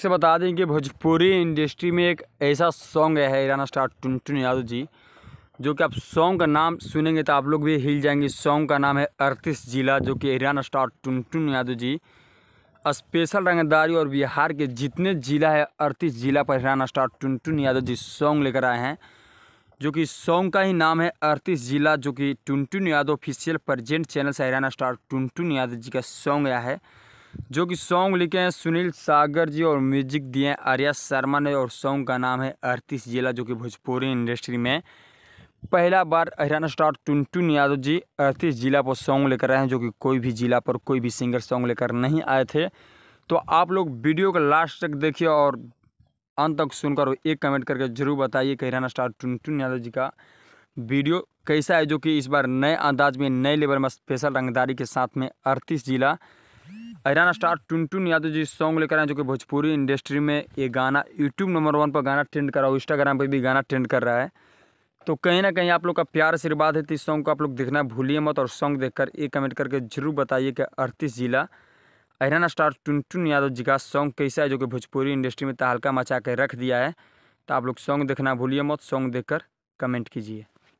से बता दें कि भोजपुरी इंडस्ट्री में एक ऐसा सॉन्ग है ईराना स्टार टुनटुन यादव जी, जो कि आप सॉन्ग का नाम सुनेंगे तो आप लोग भी हिल जाएँगे। सॉन्ग का नाम है अड़तीस जिला, जो कि ईराना स्टार टुनटुन यादव जी स्पेशल रंगदारी और बिहार के जितने जिला है, अड़तीस जिला पर ईराना स्टार टुनटुन यादव जी सॉन्ग लेकर आए हैं, जो कि सॉन्ग का ही नाम है अड़तीस जिला, जो कि Tuntun Yadav official present channel से हरियाणा स्टार टुनटुन यादव जी का सॉन्ग आया है। जो कि सॉन्ग लिखे हैं, सुनील सागर जी और म्यूज़िक दिए हैं, आर्या शर्मा ने और सॉन्ग का नाम है अड़तीस जिला, जो कि भोजपुरी इंडस्ट्री में पहला बार हरियाणा स्टार टुनटुन यादव जी अड़तीस जिला पर सॉन्ग लेकर आए हैं, जो कि कोई भी जिला पर कोई भी सिंगर सॉन्ग लेकर नहीं आए थे। तो आप लोग वीडियो को लास्ट तक देखिए और अंत तक सुनकर एक कमेंट करके ज़रूर बताइए कि हरियाणा स्टार टुनटुन यादव जी का वीडियो कैसा है, जो कि इस बार नए अंदाज में, नए लेवल में स्पेशल रंगदारी के साथ में अड़तीस जिला हरियाणा स्टार टुनटुन यादव जी सॉन्ग लेकर आए जो कि भोजपुरी इंडस्ट्री में ये गाना यूट्यूब नंबर वन पर गाना ट्रेंड कर रहा है इंस्टाग्राम पर भी गाना ट्रेंड कर रहा है। तो कहीं ना कहीं आप लोग का प्यार आशीर्वाद है तो इस सॉन्ग को आप लोग देखना भूलिए मत और सॉन्ग देखकर एक कमेंट करके ज़रूर बताइए कि अड़तीस जिला हरियाणा स्टार टुनटुन यादव जी का सॉन्ग कैसा है, जो कि भोजपुरी इंडस्ट्री में तहलका मचा के रख दिया है। तो आप लोग सॉन्ग देखना भूलिए मत सॉन्ग देखकर कमेंट कीजिए।